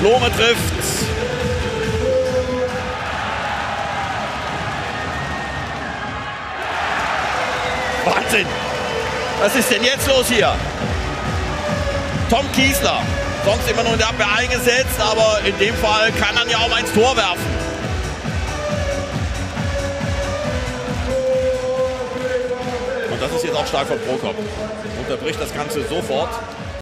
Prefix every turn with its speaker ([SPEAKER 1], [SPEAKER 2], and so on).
[SPEAKER 1] Blome trifft. Wahnsinn. Was ist denn jetzt los hier? Tom Kiesler. Sonst immer nur in der Abwehr eingesetzt, aber in dem Fall kann er ja auch mal ins Tor werfen. Und das ist jetzt auch stark von Prokop. Unterbricht das Ganze sofort.